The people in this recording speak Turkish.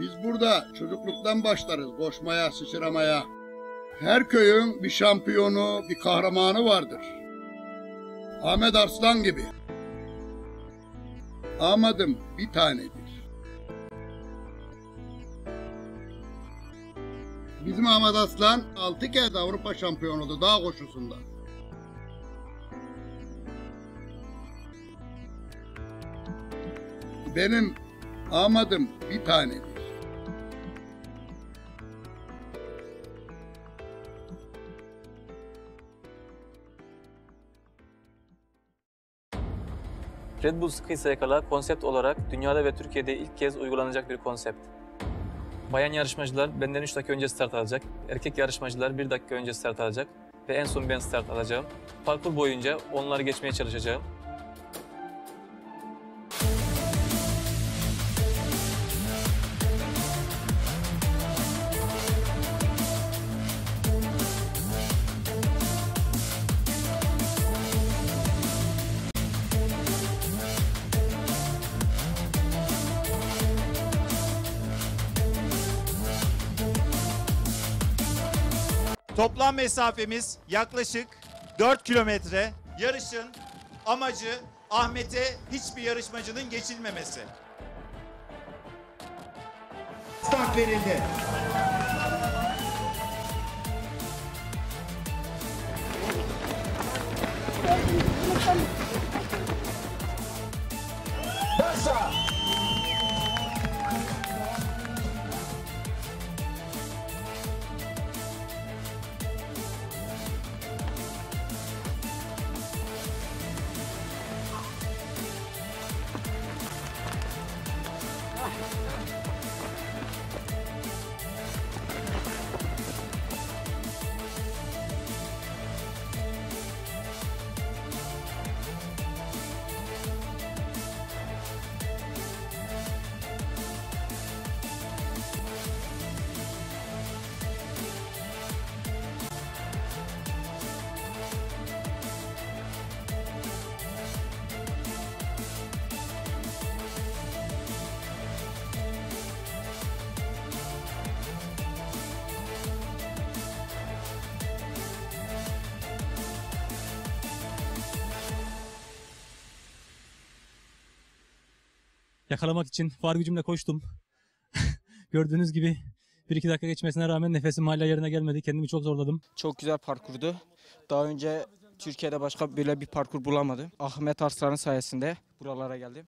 Biz burada çocukluktan başlarız koşmaya, sıçramaya. Her köyün bir şampiyonu, bir kahramanı vardır. Ahmet Arslan gibi. Ahmet'im bir tanedir. Bizim Ahmet Aslan 6 kez Avrupa şampiyonudu dağ koşusunda. Benim Ahmet'im bir tanedir. Red Bull Sıkıysa Yakala konsept olarak dünyada ve Türkiye'de ilk kez uygulanacak bir konsept. Bayan yarışmacılar benden 3 dakika önce start alacak, erkek yarışmacılar 1 dakika önce start alacak ve en son ben start alacağım. Parkur boyunca onları geçmeye çalışacağım. Toplam mesafemiz yaklaşık 4 kilometre. Yarışın amacı Ahmet'e hiçbir yarışmacının geçilmemesi. Start verildi. Yakalamak için var gücümle koştum. Gördüğünüz gibi 1-2 dakika geçmesine rağmen nefesim hala yerine gelmedi. Kendimi çok zorladım. Çok güzel parkurdu. Daha önce Türkiye'de başka böyle bir parkur bulamadım. Ahmet Arslan'ın sayesinde buralara geldim.